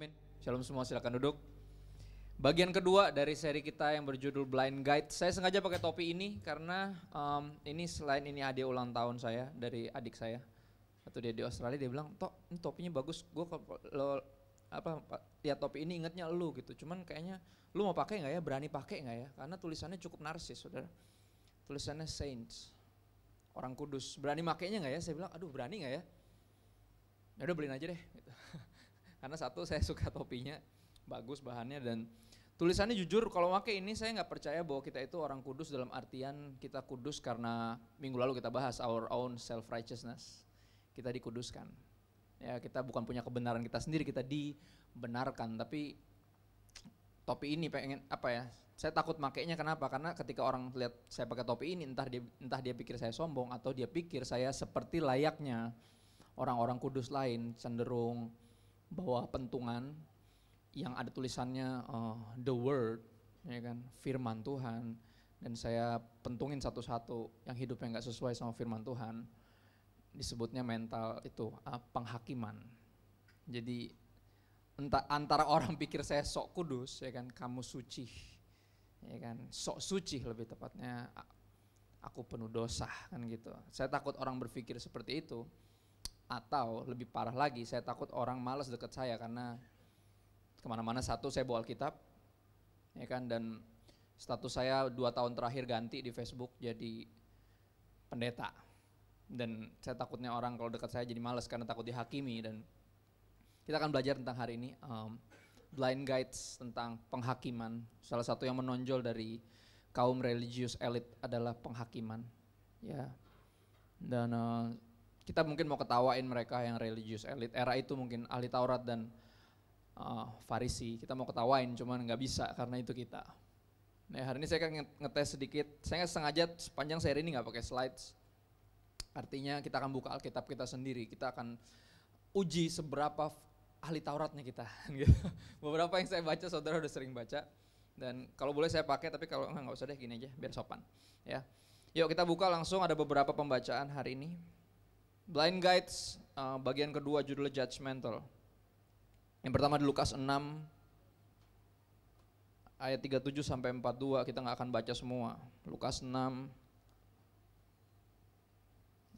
Amin. Shalom semua, silakan duduk. Bagian kedua dari seri kita yang berjudul Blind Guide. Saya sengaja pakai topi ini karena um, ini selain ini hadiah ulang tahun saya dari adik saya. Atau dia di Australia dia bilang, "Tok, ini topinya bagus. Gue kalau apa lihat topi ini ingetnya lu gitu. Cuman kayaknya lu mau pakai nggak ya? Berani pakai nggak ya? Karena tulisannya cukup narsis, saudara. Tulisannya saints, orang kudus. Berani makainya nggak ya? Saya bilang, aduh berani nggak ya? Ya udah beliin aja deh. Gitu. Karena satu saya suka topinya, bagus bahannya dan Tulisannya jujur kalau pakai ini saya nggak percaya bahwa kita itu orang kudus dalam artian kita kudus karena minggu lalu kita bahas our own self righteousness. Kita dikuduskan. Ya, kita bukan punya kebenaran kita sendiri, kita dibenarkan. Tapi topi ini pengen apa ya? Saya takut makainya kenapa? Karena ketika orang lihat saya pakai topi ini entah dia entah dia pikir saya sombong atau dia pikir saya seperti layaknya orang-orang kudus lain cenderung bawa pentungan yang ada tulisannya uh, the word ya kan firman Tuhan dan saya pentungin satu-satu yang hidupnya nggak sesuai sama firman Tuhan disebutnya mental itu uh, penghakiman. Jadi entah antara orang pikir saya sok kudus ya kan kamu suci ya kan sok suci lebih tepatnya aku penuh dosa kan gitu. Saya takut orang berpikir seperti itu atau lebih parah lagi saya takut orang malas deket saya karena ke mana-mana. Satu saya bawa Alkitab, ya kan dan status saya dua tahun terakhir ganti di Facebook jadi pendeta. Dan saya takutnya orang kalau dekat saya jadi males karena takut dihakimi. Dan kita akan belajar tentang hari ini um, blind guides tentang penghakiman. Salah satu yang menonjol dari kaum religius elit adalah penghakiman ya. Dan uh, kita mungkin mau ketawain mereka yang religius elit era itu mungkin ahli Taurat dan uh, Farisi. Kita mau ketawain, cuman nggak bisa karena itu kita. Nah hari ini saya akan ngetes sedikit. Saya sengaja sepanjang seri ini nggak pakai slides. Artinya kita akan buka Alkitab kita sendiri. Kita akan uji seberapa ahli Tauratnya kita. Gitu. Beberapa yang saya baca, saudara udah sering baca. Dan kalau boleh saya pakai, tapi kalau nggak usah deh gini aja, biar sopan. Ya, Yuk kita buka langsung ada beberapa pembacaan hari ini. Blind Guides uh, bagian kedua judulnya Judgmental. Yang pertama di Lukas 6 ayat 37 sampai 42 kita nggak akan baca semua. Lukas 6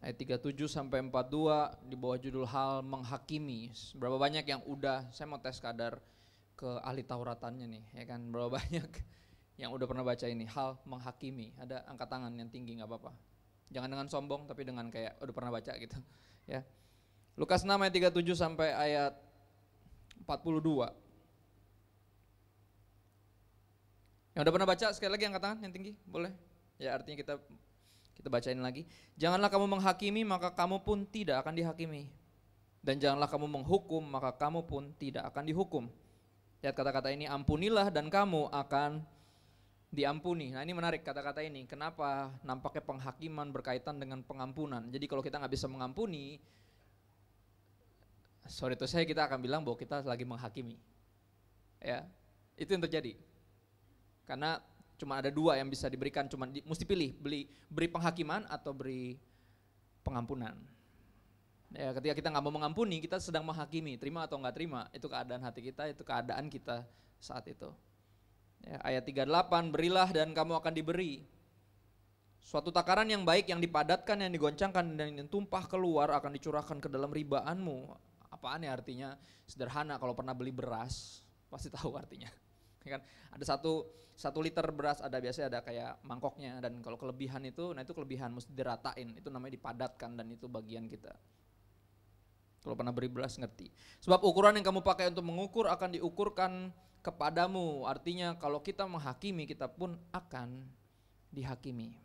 ayat 37 sampai 42 di bawah judul hal menghakimi. Berapa banyak yang udah saya mau tes kadar ke ahli Tauratannya nih, ya kan? Berapa banyak yang udah pernah baca ini hal menghakimi. Ada angkat tangan yang tinggi nggak apa-apa. Jangan dengan sombong tapi dengan kayak udah pernah baca gitu, ya. Lukas 6 ayat 37 sampai ayat 42. Yang udah pernah baca sekali lagi yang katakan yang tinggi, boleh? Ya artinya kita kita bacain lagi. Janganlah kamu menghakimi maka kamu pun tidak akan dihakimi. Dan janganlah kamu menghukum maka kamu pun tidak akan dihukum. Lihat kata-kata ini, ampunilah dan kamu akan diampuni. Nah ini menarik kata-kata ini. Kenapa nampaknya penghakiman berkaitan dengan pengampunan. Jadi kalau kita nggak bisa mengampuni, sorry itu saya kita akan bilang bahwa kita lagi menghakimi. Ya, itu yang terjadi. Karena cuma ada dua yang bisa diberikan, cuma di, mesti pilih, beli beri penghakiman atau beri pengampunan. Ya, ketika kita nggak mau mengampuni, kita sedang menghakimi, terima atau nggak terima, itu keadaan hati kita, itu keadaan kita saat itu. Ya, ayat 38, berilah dan kamu akan diberi. Suatu takaran yang baik, yang dipadatkan, yang digoncangkan, dan yang tumpah keluar akan dicurahkan ke dalam ribaanmu. Apaan ya artinya? Sederhana kalau pernah beli beras pasti tahu artinya. Ya kan? Ada satu satu liter beras ada biasanya ada kayak mangkoknya dan kalau kelebihan itu nah itu kelebihan mesti diratain. Itu namanya dipadatkan dan itu bagian kita. Kalau pernah beli beras ngerti. Sebab ukuran yang kamu pakai untuk mengukur akan diukurkan kepadamu artinya kalau kita menghakimi kita pun akan dihakimi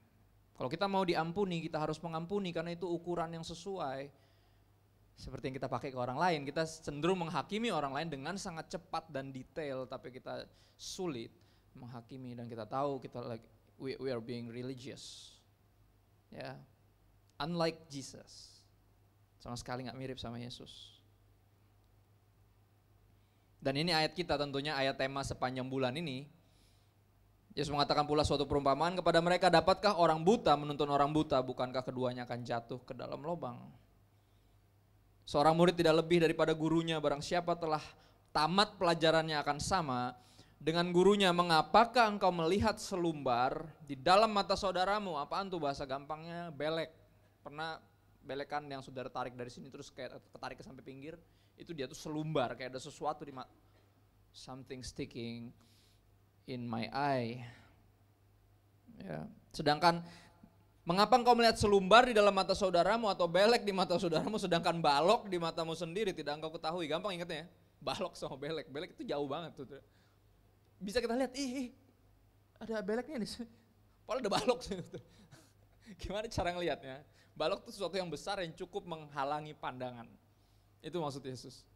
kalau kita mau diampuni kita harus mengampuni karena itu ukuran yang sesuai seperti yang kita pakai ke orang lain. Kita cenderung menghakimi orang lain dengan sangat cepat dan detail, tapi kita sulit menghakimi dan kita tahu kita like we, we are being religious. Ya, yeah. unlike Jesus, sama sekali nggak mirip sama Yesus. Dan ini ayat kita tentunya ayat tema sepanjang bulan ini. Yesus mengatakan pula suatu perumpamaan kepada mereka, dapatkah orang buta menuntun orang buta, bukankah keduanya akan jatuh ke dalam lubang? Seorang murid tidak lebih daripada gurunya, barang siapa telah tamat pelajarannya akan sama dengan gurunya, mengapakah engkau melihat selumbar di dalam mata saudaramu? Apaan tuh bahasa gampangnya? Belek. Pernah belekan yang saudara tarik dari sini terus ketarik ke sampai pinggir, itu dia tuh selumbar, kayak ada sesuatu di mata. Something sticking in my eye. Ya. Sedangkan mengapa engkau melihat selumbar di dalam mata saudaramu atau belek di mata saudaramu sedangkan balok di matamu sendiri tidak engkau ketahui. Gampang ingatnya ya. Balok sama belek. Belek itu jauh banget tuh bisa kita lihat, ih, ada beleknya nih. Padahal ada balok. Gimana cara ngelihatnya? Balok itu sesuatu yang besar yang cukup menghalangi pandangan. Itu maksud Yesus.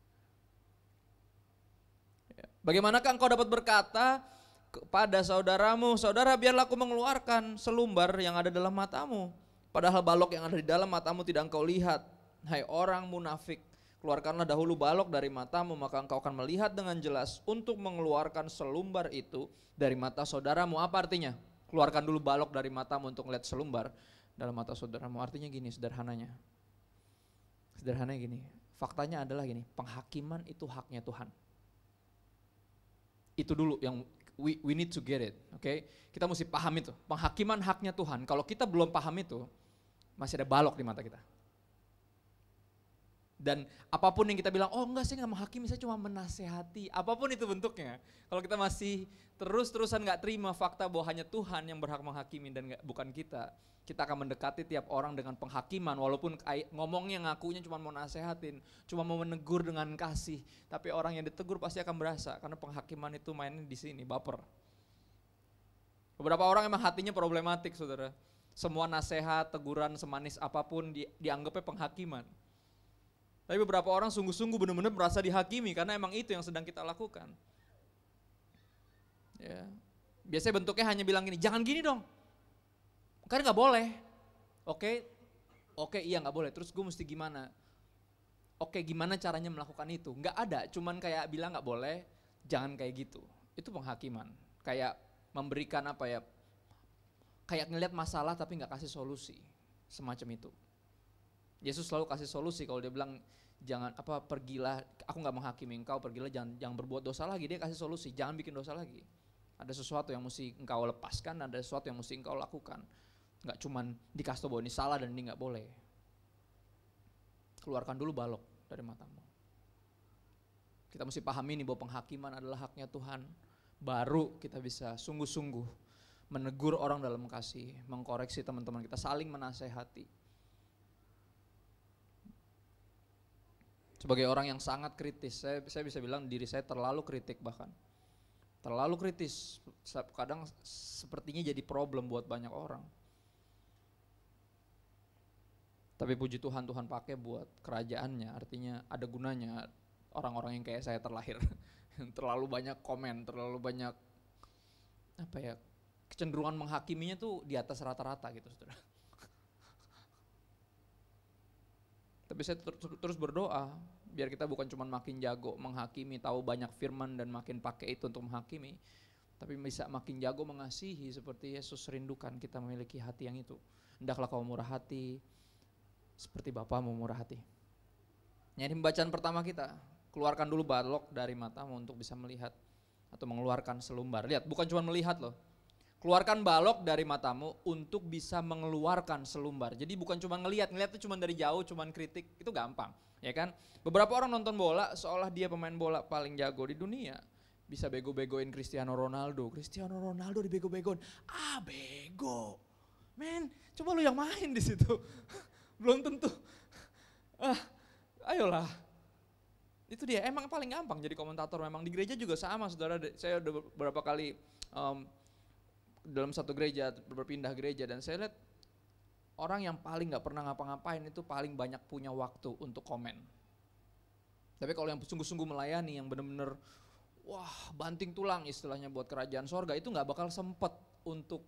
Ya. Bagaimanakah engkau dapat berkata kepada saudaramu, saudara biarlah aku mengeluarkan selumbar yang ada dalam matamu. Padahal balok yang ada di dalam matamu tidak engkau lihat. Hai orang munafik, Keluarkanlah dahulu balok dari matamu, maka engkau akan melihat dengan jelas untuk mengeluarkan selumbar itu dari mata saudaramu. Apa artinya? Keluarkan dulu balok dari matamu untuk melihat selumbar dalam mata saudaramu. Artinya gini, sederhananya. Sederhananya gini, faktanya adalah gini, penghakiman itu haknya Tuhan. Itu dulu yang we, we need to get it, oke? Okay? Kita mesti paham itu. Penghakiman haknya Tuhan. Kalau kita belum paham itu, masih ada balok di mata kita. Dan apa pun yang kita bilang, oh enggak saya nggak menghakimi, saya cuma menasehati. Apa pun itu bentuknya. Kalau kita masih terus-terusan nggak terima fakta bahwa hanya Tuhan yang berhak menghakimi dan gak, bukan kita. Kita akan mendekati tiap orang dengan penghakiman, walaupun ngomongnya ngakunya cuma mau nasehatin, cuma mau menegur dengan kasih. Tapi orang yang ditegur pasti akan berasa, karena penghakiman itu mainnya di sini, baper. Beberapa orang emang hatinya problematik saudara. Semua nasihat, teguran semanis apa pun di, dianggapnya penghakiman. Tapi beberapa orang sungguh-sungguh benar-benar merasa dihakimi karena emang itu yang sedang kita lakukan. Ya. Biasanya bentuknya hanya bilang gini, jangan gini dong. Kan nggak boleh. Oke, oke iya nggak boleh. Terus gue mesti gimana? Oke gimana caranya melakukan itu? Nggak ada, cuman kayak bilang nggak boleh, jangan kayak gitu. Itu penghakiman. Kayak memberikan apa ya? Kayak ngelihat masalah tapi nggak kasih solusi, semacam itu. Yesus selalu kasih solusi kalau dia bilang jangan apa pergilah aku nggak menghakimi engkau pergilah jangan jangan berbuat dosa lagi dia kasih solusi jangan bikin dosa lagi. Ada sesuatu yang mesti engkau lepaskan ada sesuatu yang mesti engkau lakukan. Nggak cuman dikasih bahwa ini salah dan ini nggak boleh. Keluarkan dulu balok dari matamu. Kita mesti pahami nih bahwa penghakiman adalah haknya Tuhan. Baru kita bisa sungguh-sungguh menegur orang dalam kasih mengkoreksi teman-teman kita saling menasehati sebagai orang yang sangat kritis, saya, saya bisa bilang diri saya terlalu kritik bahkan. Terlalu kritis, kadang sepertinya jadi problem buat banyak orang. Tapi puji Tuhan, Tuhan pakai buat kerajaannya, artinya ada gunanya orang-orang yang kayak saya terlahir. terlalu banyak komen, terlalu banyak apa ya kecenderungan menghakiminya tuh di atas rata-rata gitu saudara. Tapi saya ter terus berdoa biar kita bukan cuma makin jago menghakimi, tahu banyak firman dan makin pakai itu untuk menghakimi, tapi bisa makin jago mengasihi seperti Yesus rindukan kita memiliki hati yang itu. Hendaklah kau murah hati seperti Bapamu murah hati. Ini pembacaan pertama kita. Keluarkan dulu balok dari matamu untuk bisa melihat atau mengeluarkan selumbar. Lihat, bukan cuma melihat loh, Keluarkan balok dari matamu untuk bisa mengeluarkan selumbar. Jadi bukan cuma ngelihat, ngelihat itu cuma dari jauh, cuma kritik, itu gampang, ya kan? Beberapa orang nonton bola seolah dia pemain bola paling jago di dunia. Bisa bego-begoin Cristiano Ronaldo. Cristiano Ronaldo dibego-begoin. Ah, bego. Men, coba lu yang main di situ. Belum tentu. Ah, ayolah. Itu dia, emang paling gampang jadi komentator memang di gereja juga sama saudara. Saya udah beberapa kali um, dalam satu gereja berpindah gereja dan saya lihat orang yang paling nggak pernah ngapa-ngapain itu paling banyak punya waktu untuk komen. Tapi kalau yang sungguh-sungguh melayani yang benar-benar wah banting tulang istilahnya buat kerajaan sorga itu nggak bakal sempet untuk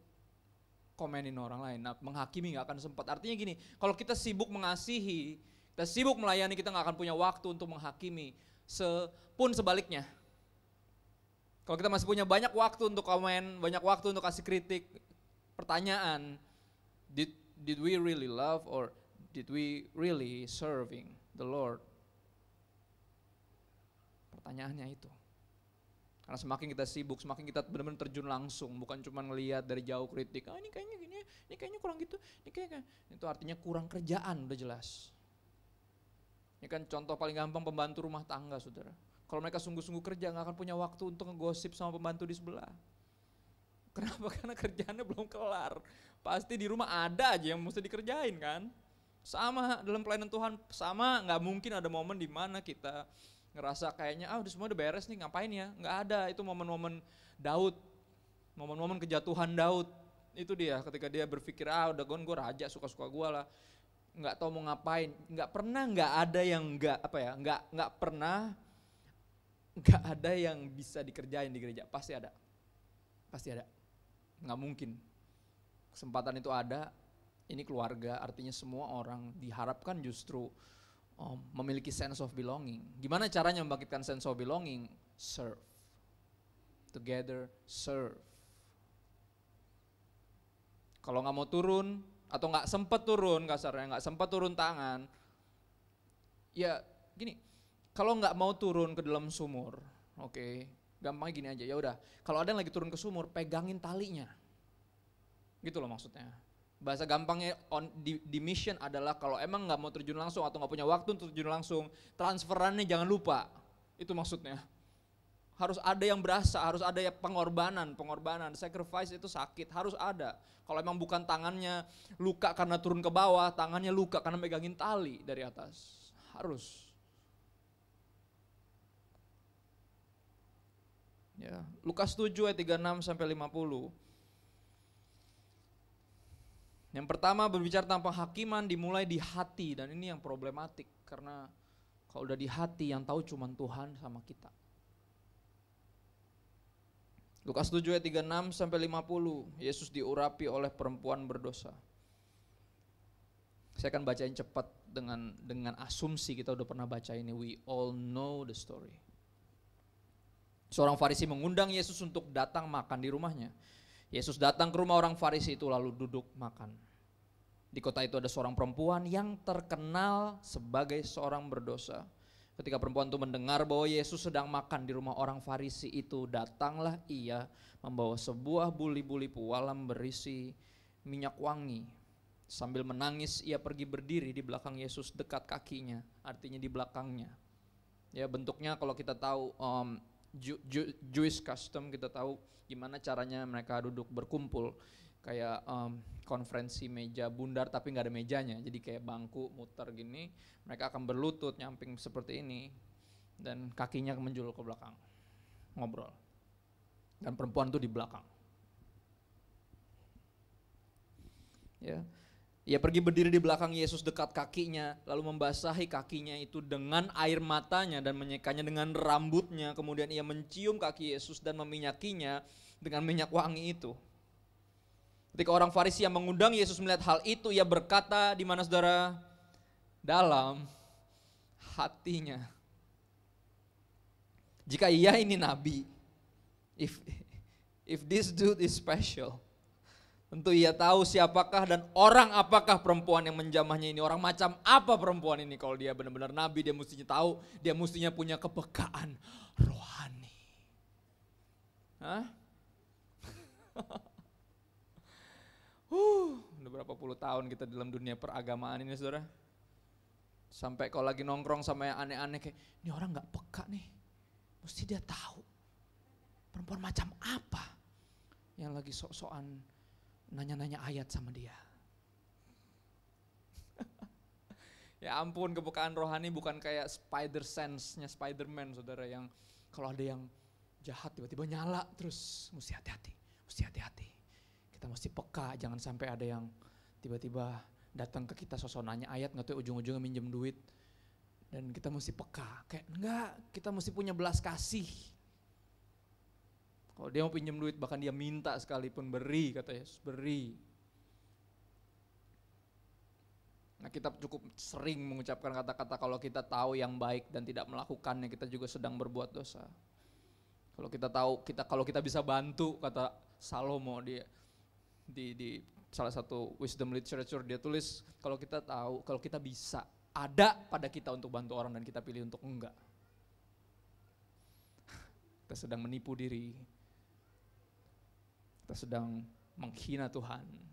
komenin orang lain. Nah, menghakimi nggak akan sempat. Artinya gini, kalau kita sibuk mengasihi, kita sibuk melayani, kita nggak akan punya waktu untuk menghakimi. Sepun sebaliknya, kalau kita masih punya banyak waktu untuk komen, banyak waktu untuk kasih kritik, pertanyaan, did did we really love or did we really serving the Lord? Pertanyaannya itu. Karena semakin kita sibuk, semakin kita benar-benar terjun langsung, bukan cuma ngelihat dari jauh kritik. Ah ini kayaknya gini, ini kayaknya kurang gitu, ini kayaknya itu artinya kurang kerjaan udah jelas. Ini kan contoh paling gampang pembantu rumah tangga, saudara. Kalau mereka sungguh-sungguh kerja, nggak akan punya waktu untuk ngegosip sama pembantu di sebelah. Kenapa? Karena kerjaannya belum kelar. Pasti di rumah ada aja yang mesti dikerjain kan. Sama dalam pelayanan Tuhan, sama nggak mungkin ada momen di mana kita ngerasa kayaknya ah udah semua udah beres nih ngapain ya nggak ada itu momen-momen Daud momen-momen kejatuhan Daud itu dia ketika dia berpikir ah udah gue gue raja suka-suka gue lah nggak tahu mau ngapain nggak pernah nggak ada yang nggak apa ya nggak nggak pernah nggak ada yang bisa dikerjain di gereja pasti ada pasti ada nggak mungkin kesempatan itu ada ini keluarga artinya semua orang diharapkan justru um, memiliki sense of belonging. Gimana caranya membangkitkan sense of belonging? Serve. Together serve. Kalau nggak mau turun atau nggak sempat turun kasarnya nggak sempat turun tangan, ya gini. Kalau nggak mau turun ke dalam sumur, oke, okay, gampangnya gini aja. Ya udah, kalau ada yang lagi turun ke sumur, pegangin talinya. Gitu loh maksudnya bahasa gampangnya on di, di mission adalah kalau emang nggak mau terjun langsung atau nggak punya waktu untuk terjun langsung, transferannya jangan lupa. Itu maksudnya. Harus ada yang berasa, harus ada ya pengorbanan, pengorbanan, sacrifice itu sakit, harus ada. Kalau emang bukan tangannya luka karena turun ke bawah, tangannya luka karena megangin tali dari atas. Harus. Ya, Lukas 7 ayat 36 sampai 50. Yang pertama berbicara tentang penghakiman dimulai di hati dan ini yang problematik karena kalau udah di hati yang tahu cuma Tuhan sama kita. Lukas 7 ayat 36 sampai 50, Yesus diurapi oleh perempuan berdosa. Saya akan bacain cepat dengan dengan asumsi kita udah pernah baca ini. We all know the story. Seorang Farisi mengundang Yesus untuk datang makan di rumahnya. Yesus datang ke rumah orang Farisi itu lalu duduk makan. Di kota itu ada seorang perempuan yang terkenal sebagai seorang berdosa. Ketika perempuan itu mendengar bahwa Yesus sedang makan di rumah orang Farisi itu, datanglah ia membawa sebuah buli-buli pualam berisi minyak wangi. Sambil menangis ia pergi berdiri di belakang Yesus dekat kakinya, artinya di belakangnya. Ya bentuknya kalau kita tahu um, Ju, Ju, Jewish custom kita tahu gimana caranya mereka duduk berkumpul. Kayak um, konferensi meja bundar tapi nggak ada mejanya. Jadi kayak bangku muter gini mereka akan berlutut nyamping seperti ini dan kakinya menjulur ke belakang ngobrol. Dan perempuan itu di belakang. Ya ia pergi berdiri di belakang Yesus dekat kakinya, lalu membasahi kakinya itu dengan air matanya dan menyekanya dengan rambutnya. Kemudian ia mencium kaki Yesus dan meminyakinya dengan minyak wangi itu. Ketika orang Farisi yang mengundang Yesus melihat hal itu, ia berkata di mana saudara? Dalam hatinya. Jika ia ini nabi, if if this dude is special, Tentu ia tahu siapakah dan orang apakah perempuan yang menjamahnya ini. Orang macam apa perempuan ini. Kalau dia benar-benar nabi dia mestinya tahu. Dia mestinya punya kepekaan rohani. Hah? uh, udah berapa puluh tahun kita dalam dunia peragamaan ini saudara. Sampai kalau lagi nongkrong sama yang aneh-aneh kayak, ini orang gak peka nih. Mesti dia tahu. Perempuan macam apa yang lagi sok-sokan nanya-nanya ayat sama dia. ya ampun kebukaan rohani bukan kayak spider sense-nya Spider-Man saudara yang kalau ada yang jahat tiba-tiba nyala terus mesti hati-hati, mesti hati-hati. Kita mesti peka jangan sampai ada yang tiba-tiba datang ke kita sosok nanya ayat nggak tahu ujung-ujungnya minjem duit dan kita mesti peka kayak enggak kita mesti punya belas kasih kalau dia mau pinjam duit bahkan dia minta sekalipun beri kata Yesus beri. Nah kita cukup sering mengucapkan kata-kata kalau kita tahu yang baik dan tidak melakukannya kita juga sedang berbuat dosa. Kalau kita tahu kita kalau kita bisa bantu kata Salomo dia di di salah satu wisdom literature dia tulis kalau kita tahu kalau kita bisa ada pada kita untuk bantu orang dan kita pilih untuk enggak Kita sedang menipu diri. Kita sedang menghina Tuhan.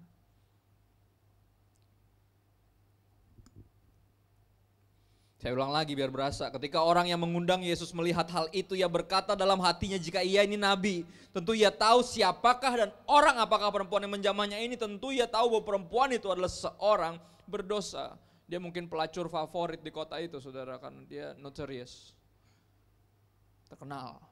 Saya ulang lagi biar berasa. Ketika orang yang mengundang Yesus melihat hal itu, ia berkata dalam hatinya jika ia ini nabi. Tentu ia tahu siapakah dan orang apakah perempuan yang menjamahnya ini. Tentu ia tahu bahwa perempuan itu adalah seorang berdosa. Dia mungkin pelacur favorit di kota itu saudara. Karena dia notorious. Terkenal.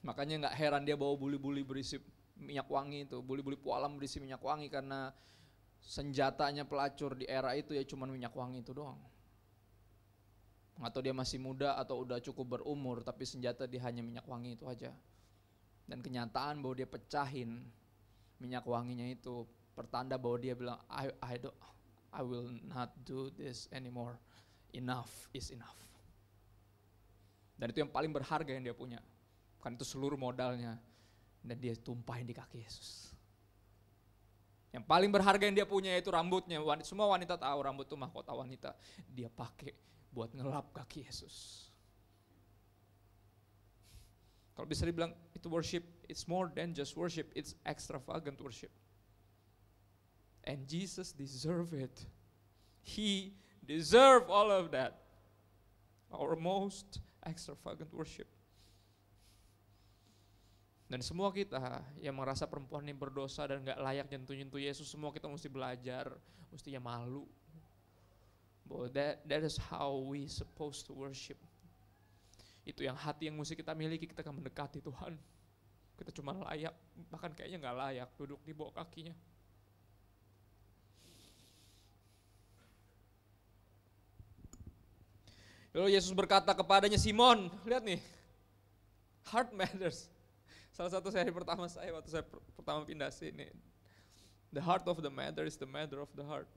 Makanya nggak heran dia bawa buli-buli berisi minyak wangi itu. Buli-buli pualam berisi minyak wangi karena senjatanya pelacur di era itu ya cuma minyak wangi itu doang. Atau dia masih muda atau udah cukup berumur tapi senjata dia hanya minyak wangi itu aja. Dan kenyataan bahwa dia pecahin minyak wanginya itu pertanda bahwa dia bilang I I do, I will not do this anymore. Enough is enough. Dan itu yang paling berharga yang dia punya. Kan itu seluruh modalnya. Dan dia tumpahin di kaki Yesus. Yang paling berharga yang dia punya yaitu rambutnya. Semua wanita tahu rambut itu mahkota wanita. Dia pakai buat ngelap kaki Yesus. Kalau bisa dibilang itu worship, it's more than just worship, it's extravagant worship. And Jesus deserve it. He deserve all of that. Our most extravagant worship. Dan semua kita yang merasa perempuan ini berdosa dan gak layak nyentuh-nyentuh Yesus, semua kita mesti belajar, mestinya malu. Bahwa that, that is how we supposed to worship. Itu yang hati yang mesti kita miliki, kita akan mendekati Tuhan. Kita cuma layak, bahkan kayaknya gak layak duduk di bawah kakinya. Lalu Yesus berkata kepadanya, Simon, lihat nih, heart matters. Salah satu seri pertama saya waktu saya per pertama pindah sini. The heart of the matter is the matter of the heart.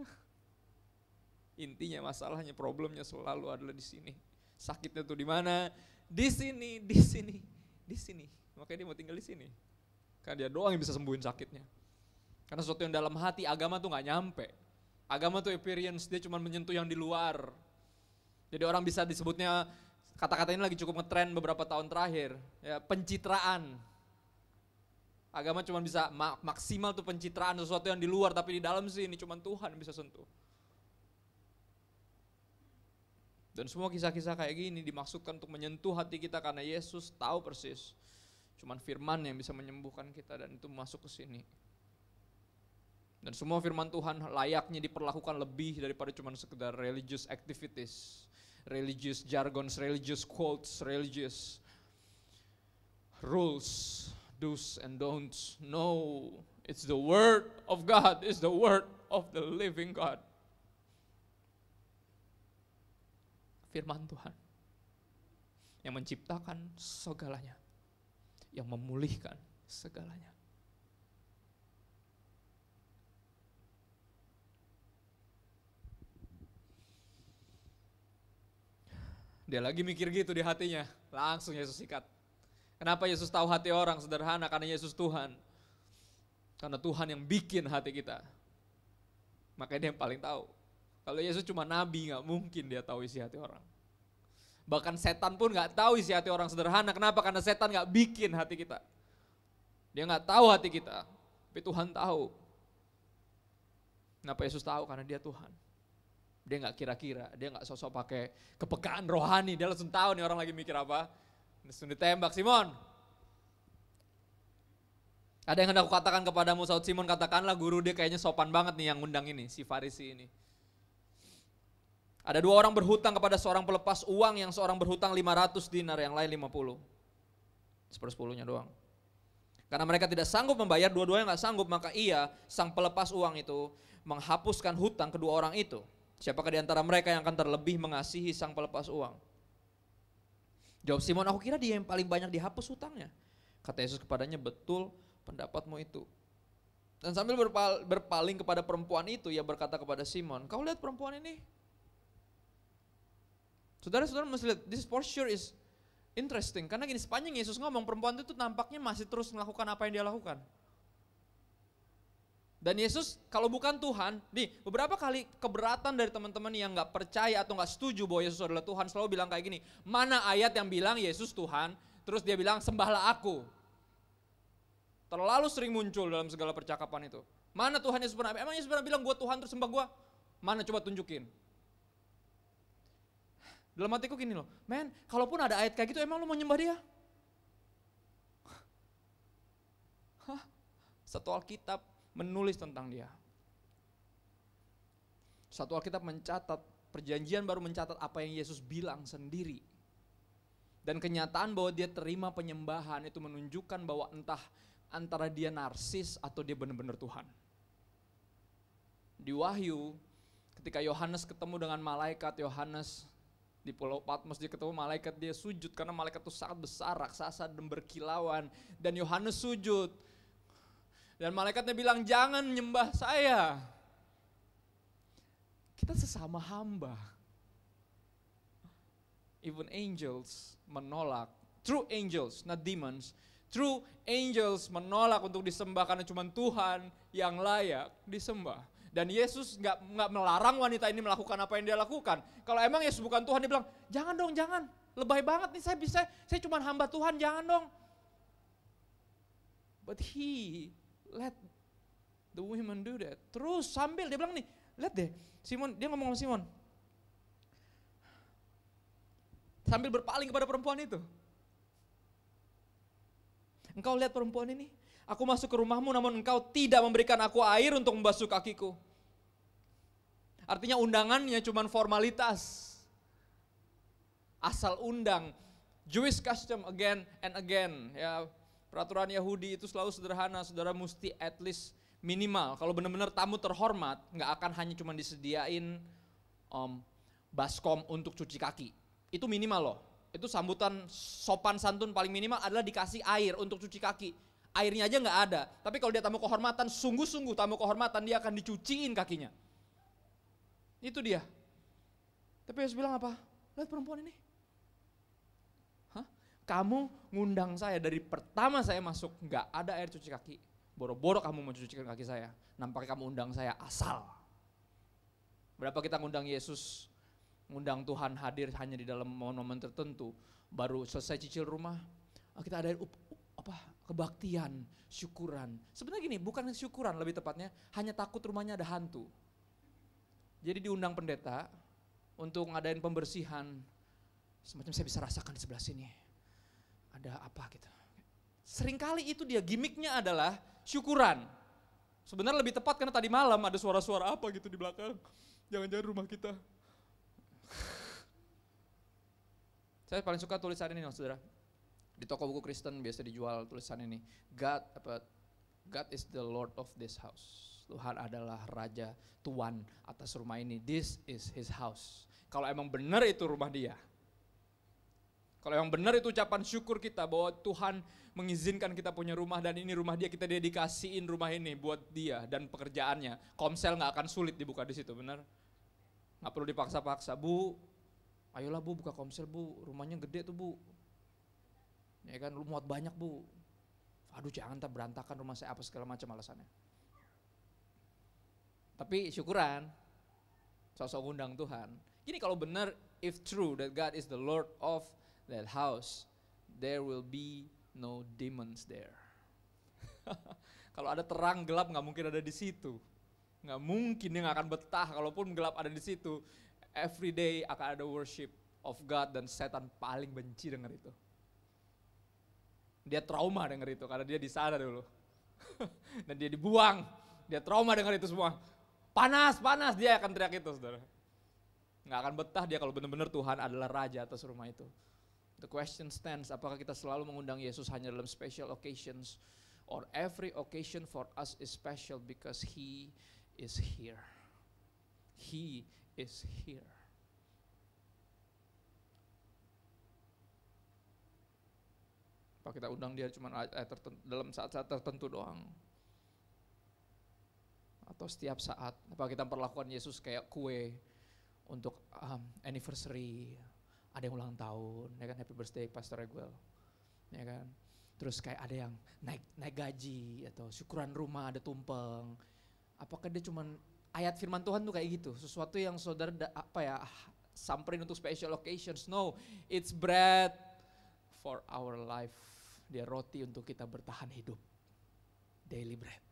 Intinya masalahnya, problemnya selalu adalah di sini. Sakitnya tuh di mana? Di sini, di sini, di sini. Makanya dia mau tinggal di sini. Karena dia doang yang bisa sembuhin sakitnya. Karena sesuatu yang dalam hati, agama tuh nggak nyampe. Agama tuh experience, dia cuma menyentuh yang di luar. Jadi orang bisa disebutnya kata-kata ini lagi cukup ngetren beberapa tahun terakhir, ya, pencitraan. Agama cuma bisa maksimal tuh pencitraan sesuatu yang di luar tapi di dalam sih ini cuma Tuhan yang bisa sentuh. Dan semua kisah-kisah kayak gini dimaksudkan untuk menyentuh hati kita karena Yesus tahu persis. Cuman firman yang bisa menyembuhkan kita dan itu masuk ke sini. Dan semua firman Tuhan layaknya diperlakukan lebih daripada cuma sekedar religious activities religious jargons, religious quotes, religious rules, do's and don'ts. No, it's the word of God, it's the word of the living God. Firman Tuhan yang menciptakan segalanya, yang memulihkan segalanya. Dia lagi mikir gitu di hatinya, langsung Yesus sikat. Kenapa Yesus tahu hati orang sederhana? Karena Yesus Tuhan. Karena Tuhan yang bikin hati kita. Makanya dia yang paling tahu. Kalau Yesus cuma nabi, nggak mungkin dia tahu isi hati orang. Bahkan setan pun nggak tahu isi hati orang sederhana. Kenapa? Karena setan nggak bikin hati kita. Dia nggak tahu hati kita, tapi Tuhan tahu. Kenapa Yesus tahu? Karena dia Tuhan. Dia nggak kira-kira, dia nggak sosok pakai kepekaan rohani, dia langsung tahu nih orang lagi mikir apa. Langsung ditembak, Simon. Ada yang hendak katakan kepadamu, Saud Simon, katakanlah guru dia kayaknya sopan banget nih yang undang ini, si Farisi ini. Ada dua orang berhutang kepada seorang pelepas uang yang seorang berhutang 500 dinar, yang lain 50. Sepersepuluhnya doang. Karena mereka tidak sanggup membayar, dua-duanya nggak sanggup, maka ia, sang pelepas uang itu, menghapuskan hutang kedua orang itu. Siapakah di antara mereka yang akan terlebih mengasihi sang pelepas uang? Jawab Simon, aku kira dia yang paling banyak dihapus hutangnya. Kata Yesus kepadanya, betul pendapatmu itu. Dan sambil berpaling kepada perempuan itu, ia berkata kepada Simon, kau lihat perempuan ini? Saudara-saudara mesti lihat, this posture is interesting. Karena gini, sepanjang Yesus ngomong, perempuan itu nampaknya masih terus melakukan apa yang dia lakukan. Dan Yesus kalau bukan Tuhan, nih beberapa kali keberatan dari teman-teman yang nggak percaya atau nggak setuju bahwa Yesus adalah Tuhan selalu bilang kayak gini, mana ayat yang bilang Yesus Tuhan, terus dia bilang sembahlah aku. Terlalu sering muncul dalam segala percakapan itu. Mana Tuhan Yesus pernah, emang Yesus pernah bilang gue Tuhan terus sembah gue? Mana coba tunjukin. Dalam hatiku gini loh, men, kalaupun ada ayat kayak gitu emang lu mau nyembah dia? Hah? Satu Alkitab menulis tentang dia. Satu Alkitab mencatat, perjanjian baru mencatat apa yang Yesus bilang sendiri. Dan kenyataan bahwa dia terima penyembahan itu menunjukkan bahwa entah antara dia narsis atau dia benar-benar Tuhan. Di Wahyu, ketika Yohanes ketemu dengan malaikat, Yohanes di Pulau Patmos dia ketemu malaikat dia sujud karena malaikat itu sangat besar, raksasa dan berkilauan dan Yohanes sujud dan malaikatnya bilang, jangan menyembah saya. Kita sesama hamba. Even angels menolak. True angels, not demons. True angels menolak untuk disembah karena cuma Tuhan yang layak disembah. Dan Yesus nggak nggak melarang wanita ini melakukan apa yang dia lakukan. Kalau emang Yesus bukan Tuhan, dia bilang, jangan dong, jangan. Lebay banget nih saya bisa, saya cuma hamba Tuhan, jangan dong. But he let the women do that. Terus sambil dia bilang nih, lihat deh, Simon, dia ngomong sama Simon. Sambil berpaling kepada perempuan itu. Engkau lihat perempuan ini, aku masuk ke rumahmu namun engkau tidak memberikan aku air untuk membasuh kakiku. Artinya undangannya cuma formalitas. Asal undang. Jewish custom again and again. Ya, Peraturan Yahudi itu selalu sederhana, saudara mesti at least minimal. Kalau benar-benar tamu terhormat, nggak akan hanya cuma disediain um, baskom untuk cuci kaki. Itu minimal loh. Itu sambutan sopan santun paling minimal adalah dikasih air untuk cuci kaki. Airnya aja nggak ada. Tapi kalau dia tamu kehormatan, sungguh-sungguh tamu kehormatan dia akan dicuciin kakinya. Itu dia. Tapi harus bilang apa? Lihat perempuan ini kamu ngundang saya dari pertama saya masuk nggak ada air cuci kaki. Boro-boro kamu mau cuci kaki saya. Nampaknya kamu undang saya asal. Berapa kita ngundang Yesus, ngundang Tuhan hadir hanya di dalam momen-momen tertentu. Baru selesai cicil rumah, ah, kita ada apa kebaktian, syukuran. Sebenarnya gini, bukan syukuran lebih tepatnya, hanya takut rumahnya ada hantu. Jadi diundang pendeta untuk ngadain pembersihan. Semacam saya bisa rasakan di sebelah sini ada apa gitu. Seringkali itu dia gimmicknya adalah syukuran. Sebenarnya lebih tepat karena tadi malam ada suara-suara apa gitu di belakang. Jangan-jangan rumah kita. Saya paling suka tulisan ini, saudara. Di toko buku Kristen biasa dijual tulisan ini. God apa God is the Lord of this house. Tuhan adalah raja, tuan atas rumah ini. This is his house. Kalau emang benar itu rumah dia, kalau yang benar itu ucapan syukur kita bahwa Tuhan mengizinkan kita punya rumah dan ini rumah dia kita dedikasiin rumah ini buat dia dan pekerjaannya. Komsel nggak akan sulit dibuka di situ, benar? Nggak perlu dipaksa-paksa, bu. Ayolah bu buka komsel bu, rumahnya gede tuh bu. Ya kan, lu muat banyak bu. Aduh jangan tak berantakan rumah saya apa segala macam alasannya. Tapi syukuran, sosok undang Tuhan. Gini kalau benar, if true that God is the Lord of that house, there will be no demons there. kalau ada terang gelap nggak mungkin ada di situ. Nggak mungkin dia nggak akan betah. Kalaupun gelap ada di situ, every day akan ada worship of God dan setan paling benci dengar itu. Dia trauma dengar itu karena dia di sana dulu. dan dia dibuang. Dia trauma dengar itu semua. Panas, panas dia akan teriak itu, saudara. Nggak akan betah dia kalau benar-benar Tuhan adalah raja atas rumah itu. The question stands, apakah kita selalu mengundang Yesus hanya dalam special occasions or every occasion for us is special because he is here. He is here. Apa kita undang dia cuma dalam saat-saat tertentu doang? Atau setiap saat? Apa kita perlakukan Yesus kayak kue untuk um, anniversary, ada yang ulang tahun, ya kan happy birthday Pastor Reguel, ya kan. Terus kayak ada yang naik naik gaji atau syukuran rumah ada tumpeng, Apakah dia cuman ayat firman Tuhan tuh kayak gitu, sesuatu yang saudara da, apa ya samperin untuk special occasions. No, it's bread for our life. Dia roti untuk kita bertahan hidup. Daily bread.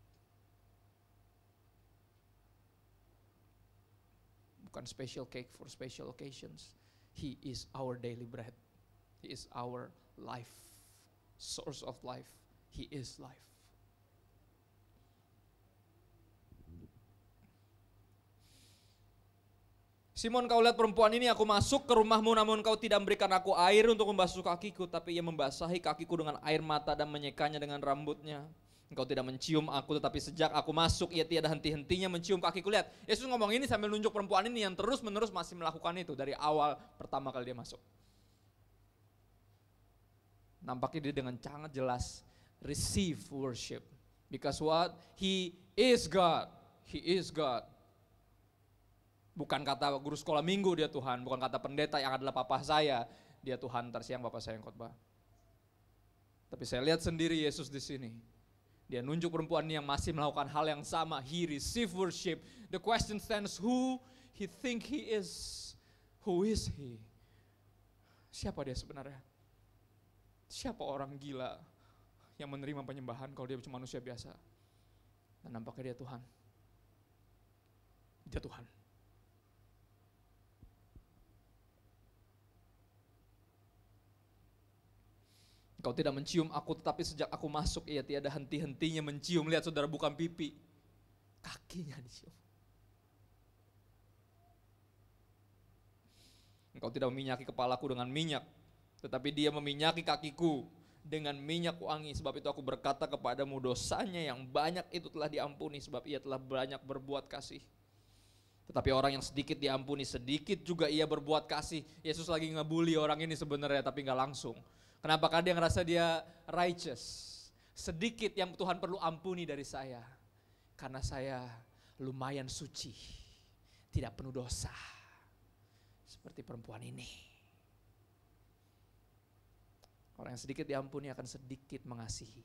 Bukan special cake for special occasions. He is our daily bread. He is our life, source of life. He is life. Simon kau lihat perempuan ini aku masuk ke rumahmu namun kau tidak memberikan aku air untuk membasuh kakiku tapi ia membasahi kakiku dengan air mata dan menyekanya dengan rambutnya. Engkau tidak mencium aku tetapi sejak aku masuk ia tiada henti-hentinya mencium kakiku. Lihat Yesus ngomong ini sambil nunjuk perempuan ini yang terus menerus masih melakukan itu dari awal pertama kali dia masuk. Nampaknya dia dengan sangat jelas receive worship. Because what? He is God. He is God. Bukan kata guru sekolah minggu dia Tuhan, bukan kata pendeta yang adalah papa saya, dia Tuhan tersiang papa saya yang khotbah. Tapi saya lihat sendiri Yesus di sini. Dia nunjuk perempuan yang masih melakukan hal yang sama. He receive worship. The question stands who he think he is. Who is he? Siapa dia sebenarnya? Siapa orang gila yang menerima penyembahan kalau dia cuma manusia biasa? Dan nampaknya dia Tuhan. Dia Tuhan. Kau tidak mencium aku tetapi sejak aku masuk ia tiada henti-hentinya mencium. Lihat saudara bukan pipi. Kakinya dicium. Engkau tidak meminyaki kepalaku dengan minyak. Tetapi dia meminyaki kakiku dengan minyak wangi. Sebab itu aku berkata kepadamu dosanya yang banyak itu telah diampuni. Sebab ia telah banyak berbuat kasih. Tetapi orang yang sedikit diampuni, sedikit juga ia berbuat kasih. Yesus lagi ngebully orang ini sebenarnya tapi nggak langsung. Kenapa? Karena dia ngerasa dia righteous. Sedikit yang Tuhan perlu ampuni dari saya. Karena saya lumayan suci. Tidak penuh dosa. Seperti perempuan ini. Orang yang sedikit diampuni akan sedikit mengasihi.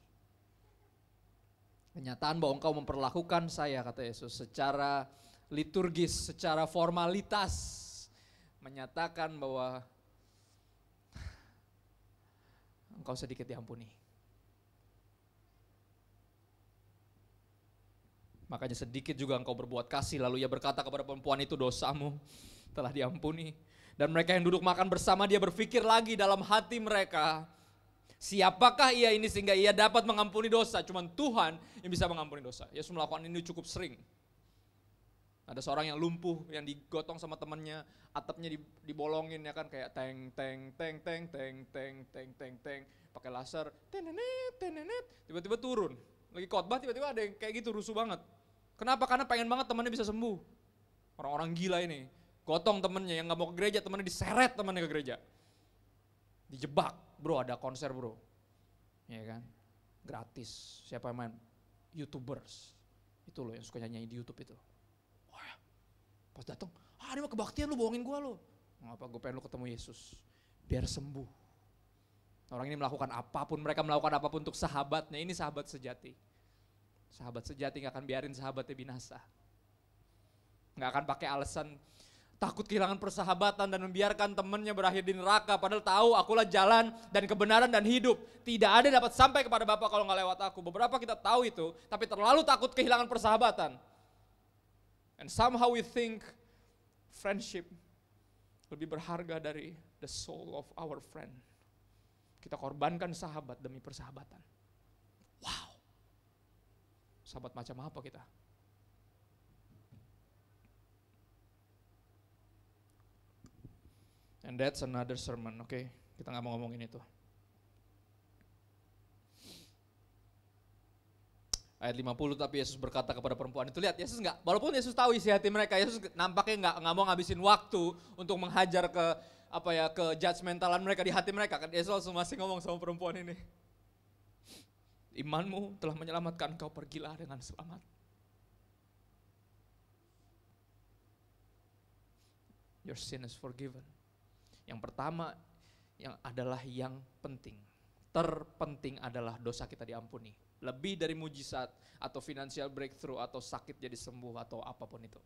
Kenyataan bahwa engkau memperlakukan saya, kata Yesus, secara liturgis, secara formalitas. Menyatakan bahwa engkau sedikit diampuni. Makanya sedikit juga engkau berbuat kasih, lalu ia berkata kepada perempuan itu dosamu telah diampuni. Dan mereka yang duduk makan bersama dia berpikir lagi dalam hati mereka, siapakah ia ini sehingga ia dapat mengampuni dosa? Cuman Tuhan yang bisa mengampuni dosa. Yesus melakukan ini cukup sering. Ada seorang yang lumpuh yang digotong sama temannya, atapnya dibolongin ya kan kayak teng teng teng teng teng teng teng teng teng pakai laser tenenet tenenet tiba-tiba turun. Lagi khotbah tiba-tiba ada yang kayak gitu rusuh banget. Kenapa? Karena pengen banget temannya bisa sembuh. Orang-orang gila ini. Gotong temennya yang nggak mau ke gereja, temannya diseret temannya ke gereja. Dijebak, bro ada konser bro. Ya kan? Gratis. Siapa yang main? Youtubers. Itu loh yang suka nyanyi di Youtube itu Pas datang, ah ini mah kebaktian lu bohongin gue lu. Ngapa gue pengen lu ketemu Yesus. Biar sembuh. Orang ini melakukan apa pun, mereka melakukan apa pun untuk sahabatnya. Ini sahabat sejati. Sahabat sejati gak akan biarin sahabatnya binasa. Gak akan pakai alasan takut kehilangan persahabatan dan membiarkan temannya berakhir di neraka. Padahal tahu akulah jalan dan kebenaran dan hidup. Tidak ada dapat sampai kepada Bapak kalau nggak lewat aku. Beberapa kita tahu itu, tapi terlalu takut kehilangan persahabatan. And somehow we think friendship lebih berharga dari the soul of our friend. Kita korbankan sahabat demi persahabatan. Wow. Sahabat macam apa kita? And that's another sermon, oke? Okay? Kita nggak mau ngomongin itu. Ayat 50 tapi Yesus berkata kepada perempuan itu lihat Yesus nggak walaupun Yesus tahu isi hati mereka Yesus nampaknya nggak nggak mau ngabisin waktu untuk menghajar ke apa ya ke judgmentalan mereka di hati mereka. Kan Yesus langsung masih ngomong sama perempuan ini imanmu telah menyelamatkan kau pergilah dengan selamat. Your sin is forgiven. Yang pertama yang adalah yang penting. Terpenting adalah dosa kita diampuni Lebih dari mujizat atau financial breakthrough atau sakit jadi sembuh atau apa pun itu.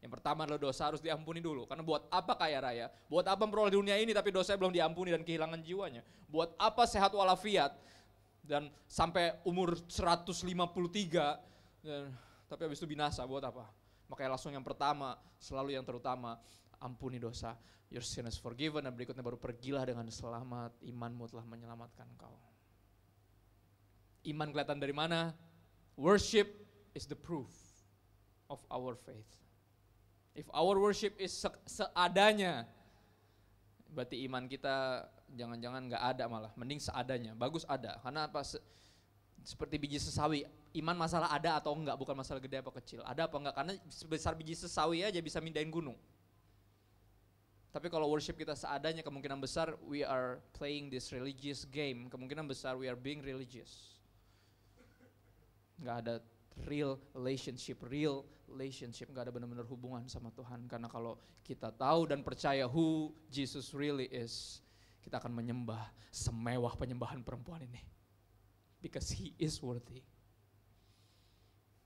Yang pertama adalah dosa harus diampuni dulu. Karena buat apa kaya raya? Buat apa memperoleh dunia ini tapi dosa belum diampuni dan kehilangan jiwanya? Buat apa sehat walafiat dan sampai umur 153 dan, tapi habis itu binasa buat apa? Makanya langsung yang pertama, selalu yang terutama, ampuni dosa. Your sin is forgiven dan berikutnya baru pergilah dengan selamat. Imanmu telah menyelamatkan kau. Iman kelihatan dari mana? Worship is the proof of our faith. If our worship is se seadanya, berarti iman kita jangan-jangan nggak ada malah, mending seadanya. Bagus ada, karena apa? Se seperti biji sesawi, iman masalah ada atau enggak, bukan masalah gede apa kecil. Ada apa enggak? Karena sebesar biji sesawi aja bisa mindahin gunung. Tapi kalau worship kita seadanya, kemungkinan besar we are playing this religious game. Kemungkinan besar we are being religious nggak ada real relationship, real relationship, nggak ada benar-benar hubungan sama Tuhan. Karena kalau kita tahu dan percaya who Jesus really is, kita akan menyembah semewah penyembahan perempuan ini. Because he is worthy.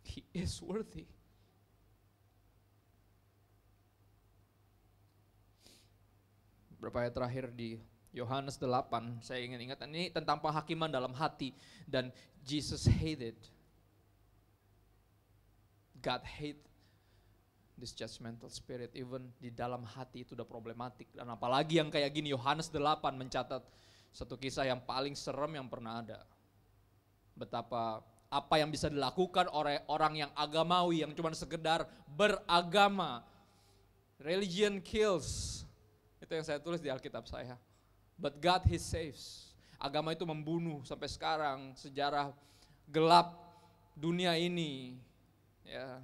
He is worthy. Berapa ayat terakhir di Yohanes 8, saya ingin ingat ini tentang penghakiman dalam hati dan Jesus hated God hate this judgmental spirit even di dalam hati itu udah problematik. Dan apalagi yang kayak gini Yohanes 8 mencatat satu kisah yang paling serem yang pernah ada. Betapa apa yang bisa dilakukan oleh orang yang agamawi yang cuma sekedar beragama. Religion kills. Itu yang saya tulis di Alkitab saya. But God he saves. Agama itu membunuh sampai sekarang sejarah gelap dunia ini ya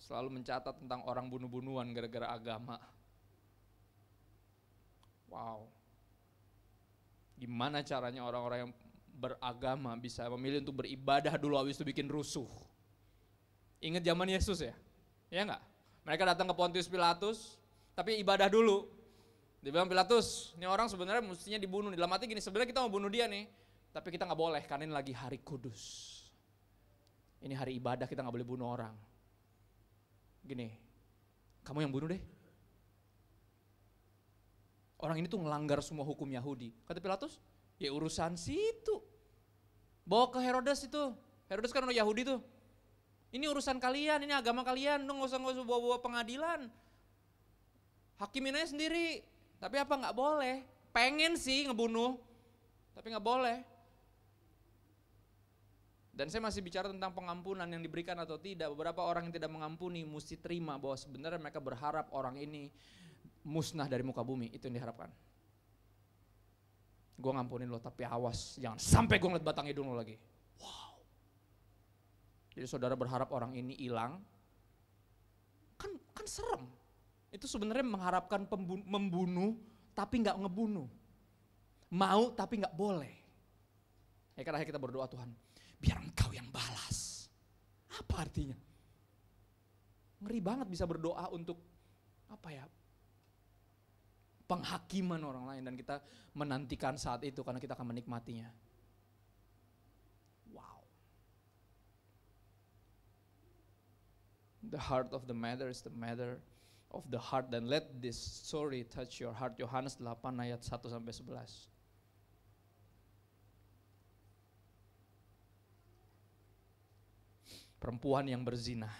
selalu mencatat tentang orang bunuh-bunuhan gara-gara agama. Wow. Gimana caranya orang-orang yang beragama bisa memilih untuk beribadah dulu habis itu bikin rusuh. Ingat zaman Yesus ya? Ya enggak? Mereka datang ke Pontius Pilatus, tapi ibadah dulu. Dia bilang Pilatus, ini orang sebenarnya mestinya dibunuh. Dalam hati gini, sebenarnya kita mau bunuh dia nih, tapi kita nggak boleh karena ini lagi hari kudus. Ini hari ibadah kita nggak boleh bunuh orang. Gini, kamu yang bunuh deh. Orang ini tuh ngelanggar semua hukum Yahudi. Kata Pilatus, ya urusan situ. Bawa ke Herodes itu. Herodes kan orang Yahudi tuh. Ini urusan kalian, ini agama kalian, lu nggak usah nggak usah bawa-bawa pengadilan. Hakimin aja sendiri. Tapi apa nggak boleh? Pengen sih ngebunuh, tapi nggak boleh. Dan saya masih bicara tentang pengampunan yang diberikan atau tidak. Beberapa orang yang tidak mengampuni mesti terima bahwa sebenarnya mereka berharap orang ini musnah dari muka bumi. Itu yang diharapkan. Gue ngampunin lo tapi awas jangan sampai gue ngeliat batang hidung lo lagi. Wow. Jadi saudara berharap orang ini hilang. Kan kan serem. Itu sebenarnya mengharapkan membunuh tapi nggak ngebunuh. Mau tapi nggak boleh. Ya kan akhirnya kita berdoa Tuhan, biar engkau yang balas. Apa artinya? Ngeri banget bisa berdoa untuk apa ya? Penghakiman orang lain dan kita menantikan saat itu karena kita akan menikmatinya. Wow. The heart of the matter is the matter of the heart dan let this story touch your heart. Yohanes 8 ayat 1 sampai 11. Perempuan yang berzina.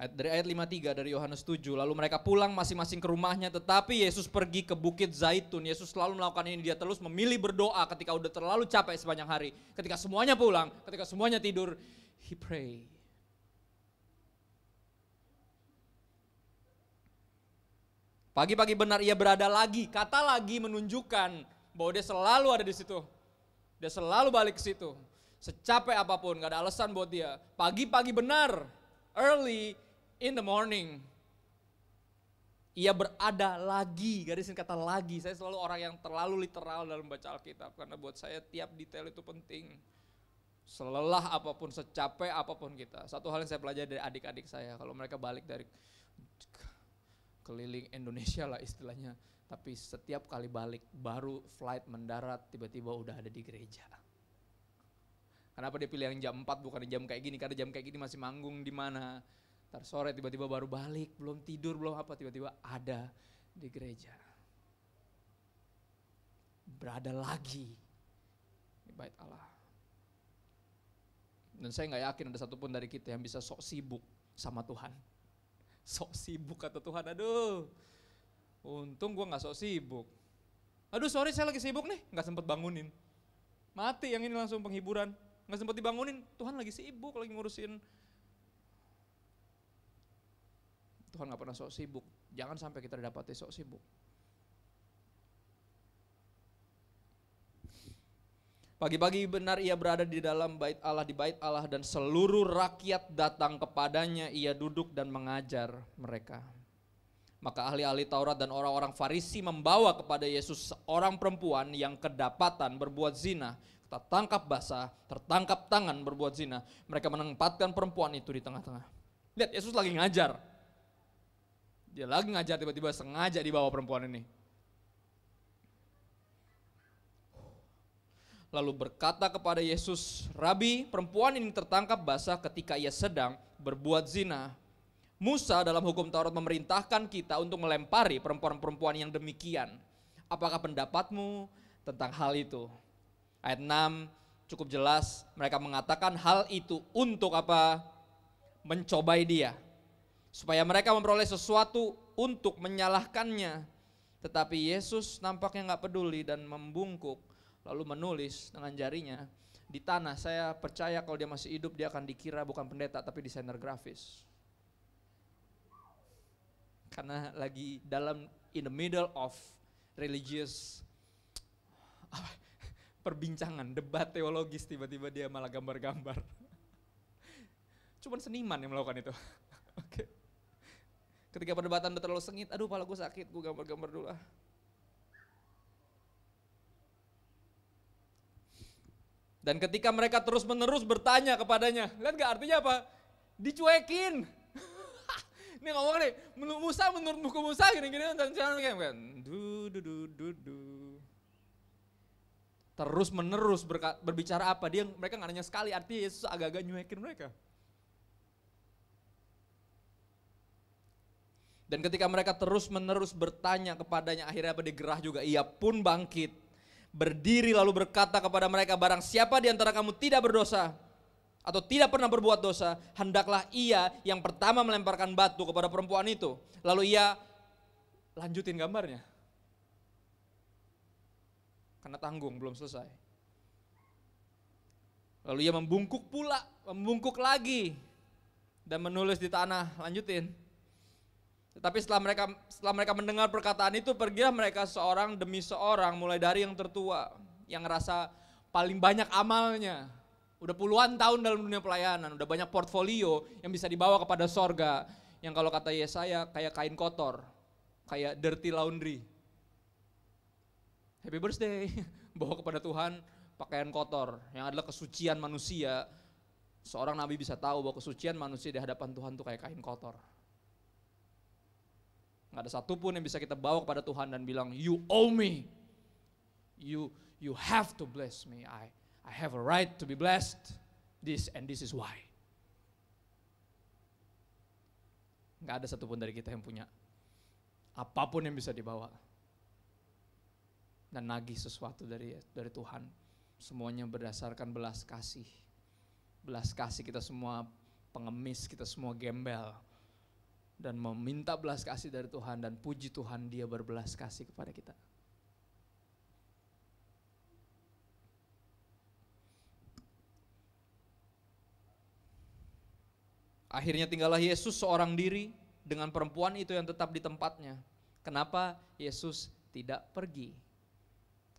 Dari ayat 53 dari Yohanes 7, lalu mereka pulang masing-masing ke rumahnya, tetapi Yesus pergi ke Bukit Zaitun. Yesus selalu melakukan ini, dia terus memilih berdoa ketika udah terlalu capek sepanjang hari. Ketika semuanya pulang, ketika semuanya tidur, he pray. Pagi-pagi benar ia berada lagi, kata lagi menunjukkan bahwa dia selalu ada di situ. Dia selalu balik ke situ. Secapek apa pun, gak ada alasan buat dia. Pagi-pagi benar, early in the morning. Ia berada lagi, garisin kata lagi. Saya selalu orang yang terlalu literal dalam baca Alkitab. Karena buat saya tiap detail itu penting. Selelah apa pun, secapek apa pun kita. Satu hal yang saya pelajari dari adik-adik saya. Kalau mereka balik dari keliling Indonesia lah istilahnya. Tapi setiap kali balik baru flight mendarat tiba-tiba udah ada di gereja. Kenapa dia pilih yang jam 4 bukan jam kayak gini? Karena jam kayak gini masih manggung di mana. Ntar sore tiba-tiba baru balik, belum tidur, belum apa, tiba-tiba ada di gereja. Berada lagi di bait Allah. Dan saya nggak yakin ada satupun dari kita yang bisa sok sibuk sama Tuhan. Sok sibuk kata Tuhan, aduh. Untung gue nggak sok sibuk. Aduh sorry saya lagi sibuk nih, nggak sempet bangunin. Mati yang ini langsung penghiburan. Nggak sempet dibangunin, Tuhan lagi sibuk, lagi ngurusin. Tuhan nggak pernah sok sibuk. Jangan sampai kita dapati sok sibuk. Pagi-pagi benar ia berada di dalam bait Allah, di bait Allah dan seluruh rakyat datang kepadanya, ia duduk dan mengajar mereka. Maka ahli-ahli Taurat dan orang-orang Farisi membawa kepada Yesus seorang perempuan yang kedapatan berbuat zina. Tertangkap basah, tertangkap tangan berbuat zina. Mereka menempatkan perempuan itu di tengah-tengah. Lihat, Yesus lagi ngajar. Dia lagi ngajar tiba-tiba sengaja dibawa perempuan ini. lalu berkata kepada Yesus, Rabi, perempuan ini tertangkap basah ketika ia sedang berbuat zina. Musa dalam hukum Taurat memerintahkan kita untuk melempari perempuan-perempuan yang demikian. Apakah pendapatmu tentang hal itu? Ayat 6 cukup jelas, mereka mengatakan hal itu untuk apa? Mencobai dia. Supaya mereka memperoleh sesuatu untuk menyalahkannya. Tetapi Yesus nampaknya nggak peduli dan membungkuk lalu menulis dengan jarinya di tanah. Saya percaya kalau dia masih hidup dia akan dikira bukan pendeta tapi desainer grafis. Karena lagi dalam in the middle of religious perbincangan, debat teologis tiba-tiba dia malah gambar-gambar. Cuman seniman yang melakukan itu. Oke. Ketika perdebatan udah terlalu sengit, aduh pala gue sakit, gue gambar-gambar dulu ah. Dan ketika mereka terus-menerus bertanya kepadanya, lihat gak artinya apa? Dicuekin. Ini ngomong nih, Musa, menurut buku Musa gini-gini dan jangan kayak du du du du du. Terus menerus berbicara apa? Dia mereka nggak nanya sekali, artinya Yesus agak-agak nyuekin mereka. Dan ketika mereka terus menerus bertanya kepadanya, akhirnya apa digerah juga, ia pun bangkit berdiri lalu berkata kepada mereka, barang siapa di antara kamu tidak berdosa, atau tidak pernah berbuat dosa, hendaklah ia yang pertama melemparkan batu kepada perempuan itu. Lalu ia lanjutin gambarnya. Karena tanggung, belum selesai. Lalu ia membungkuk pula, membungkuk lagi. Dan menulis di tanah, lanjutin. Tetapi setelah mereka setelah mereka mendengar perkataan itu pergilah mereka seorang demi seorang mulai dari yang tertua yang ngerasa paling banyak amalnya. Udah puluhan tahun dalam dunia pelayanan, udah banyak portfolio yang bisa dibawa kepada sorga. Yang kalau kata Yesaya kayak kain kotor, kayak dirty laundry. Happy birthday, bawa kepada Tuhan pakaian kotor yang adalah kesucian manusia. Seorang nabi bisa tahu bahwa kesucian manusia di hadapan Tuhan itu kayak kain kotor. Nggak ada satupun yang bisa kita bawa kepada Tuhan dan bilang, you owe me. You you have to bless me. I I have a right to be blessed. This and this is why. Nggak ada satupun dari kita yang punya apa pun yang bisa dibawa dan nagih sesuatu dari dari Tuhan. Semuanya berdasarkan belas kasih. Belas kasih kita semua pengemis, kita semua gembel dan meminta belas kasih dari Tuhan dan puji Tuhan dia berbelas kasih kepada kita. Akhirnya tinggallah Yesus seorang diri dengan perempuan itu yang tetap di tempatnya. Kenapa Yesus tidak pergi?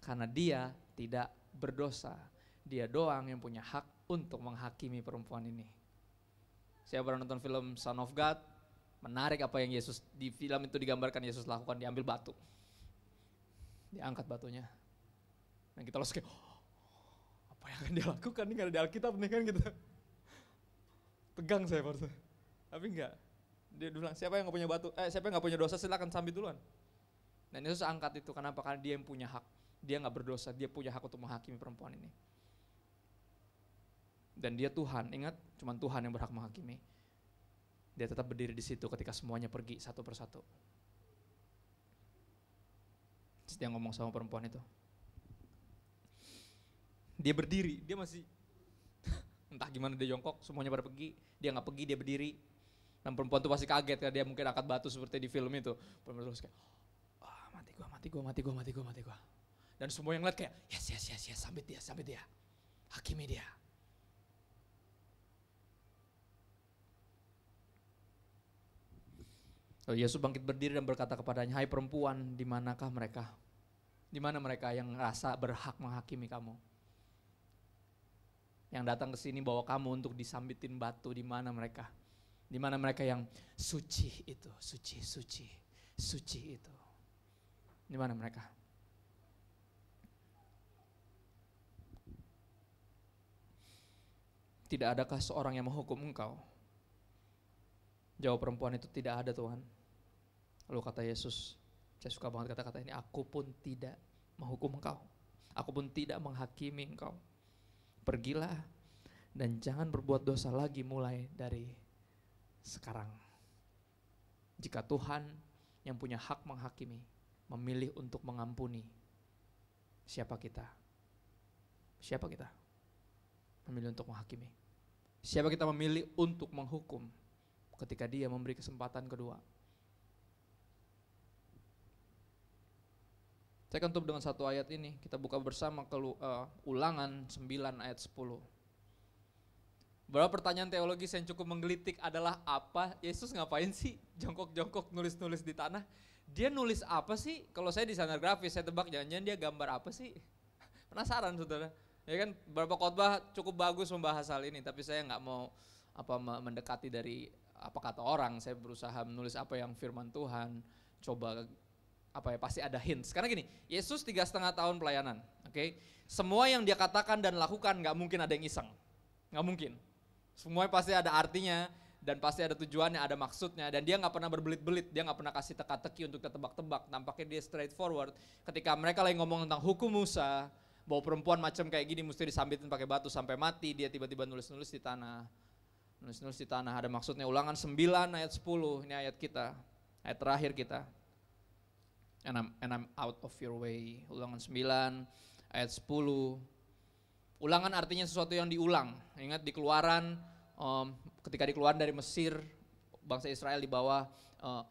Karena dia tidak berdosa. Dia doang yang punya hak untuk menghakimi perempuan ini. Saya pernah nonton film Son of God, Menarik apa yang Yesus di film itu digambarkan Yesus lakukan, diambil batu. Diangkat batunya. Dan kita langsung kayak, oh, apa yang akan dia lakukan? Ini gak ada di Alkitab nih kan gitu. Tegang saya waktu Tapi enggak. Dia bilang, siapa yang nggak punya batu? Eh, siapa yang nggak punya dosa silakan sambit duluan. Dan Yesus angkat itu kenapa? Karena dia yang punya hak. Dia nggak berdosa, dia punya hak untuk menghakimi perempuan ini. Dan dia Tuhan, ingat, cuma Tuhan yang berhak menghakimi. Dia tetap berdiri di situ ketika semuanya pergi satu persatu. Dia ngomong sama perempuan itu. Dia berdiri, dia masih entah gimana dia jongkok, semuanya pada pergi, dia nggak pergi, dia berdiri. Dan perempuan itu pasti kaget karena dia mungkin angkat batu seperti di film itu. Perempuan terus kayak, oh, mati gua, mati gua, mati gua, mati gua, mati gua. Dan semua yang lihat kayak, yes, yes, yes, yes, sambit dia, sambit dia. Hakimi dia. Lalu Yesus bangkit berdiri dan berkata kepadanya, Hai perempuan, di manakah mereka? Di mana mereka yang rasa berhak menghakimi kamu? Yang datang ke sini bawa kamu untuk disambitin batu, di mana mereka? Di mana mereka yang suci itu, suci, suci, suci itu. Di mana mereka? Tidak adakah seorang yang menghukum engkau? Jawab perempuan itu tidak ada Tuhan. Lalu kata Yesus, saya suka banget kata-kata ini, aku pun tidak menghukum engkau. Aku pun tidak menghakimi engkau. Pergilah dan jangan berbuat dosa lagi mulai dari sekarang. Jika Tuhan yang punya hak menghakimi, memilih untuk mengampuni, siapa kita? Siapa kita? Memilih untuk menghakimi. Siapa kita memilih untuk menghukum? ketika dia memberi kesempatan kedua. Saya akan tutup dengan satu ayat ini. Kita buka bersama ke uh, ulangan 9 ayat 10. Beberapa pertanyaan teologis yang cukup menggelitik adalah apa Yesus ngapain sih jongkok-jongkok nulis-nulis di tanah? Dia nulis apa sih? Kalau saya desainer grafis, saya tebak jangan-jangan dia gambar apa sih? Penasaran saudara? Ya kan beberapa khotbah cukup bagus membahas hal ini, tapi saya nggak mau apa mendekati dari apa kata orang, saya berusaha menulis apa yang firman Tuhan, coba apa ya pasti ada hints. Karena gini, Yesus tiga setengah tahun pelayanan, oke? Okay? Semua yang dia katakan dan lakukan nggak mungkin ada yang iseng, nggak mungkin. Semua pasti ada artinya dan pasti ada tujuannya, ada maksudnya dan dia nggak pernah berbelit-belit, dia nggak pernah kasih teka-teki untuk ketebak-tebak. Nampaknya dia straightforward. Ketika mereka lagi ngomong tentang hukum Musa, bahwa perempuan macam kayak gini mesti disambitin pakai batu sampai mati, dia tiba-tiba nulis-nulis di tanah. Nulis-nulis di tanah. Ada maksudnya ulangan 9 ayat 10 ini ayat kita. Ayat terakhir kita. And I'm, and I'm out of your way. Ulangan 9 ayat 10 ulangan artinya sesuatu yang diulang. Ingat di keluaran um, ketika dikeluaran dari Mesir bangsa Israel di bawah uh,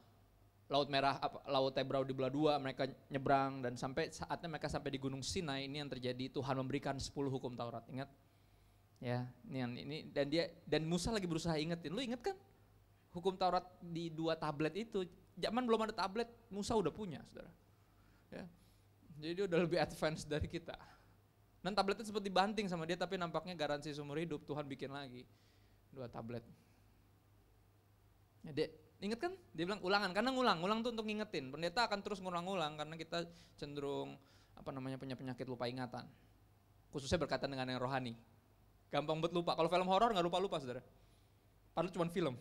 laut merah apa, laut Tebrau di belah dua mereka nyebrang dan sampai saatnya mereka sampai di gunung Sinai ini yang terjadi Tuhan memberikan 10 hukum Taurat ingat Ya, ini ini dan dia dan Musa lagi berusaha ingetin. Lu inget kan? Hukum Taurat di dua tablet itu, zaman belum ada tablet, Musa udah punya, Saudara. Ya. Jadi dia udah lebih advance dari kita. Dan tabletnya sempat dibanting sama dia tapi nampaknya garansi seumur hidup Tuhan bikin lagi dua tablet. Ya, dia, inget kan? Dia bilang ulangan, karena ngulang, ngulang tuh untuk ngingetin. Pendeta akan terus ngulang-ngulang karena kita cenderung apa namanya punya penyakit lupa ingatan. Khususnya berkaitan dengan yang rohani. Gampang buat lupa. Kalau film horor nggak lupa-lupa saudara. Padahal cuma film.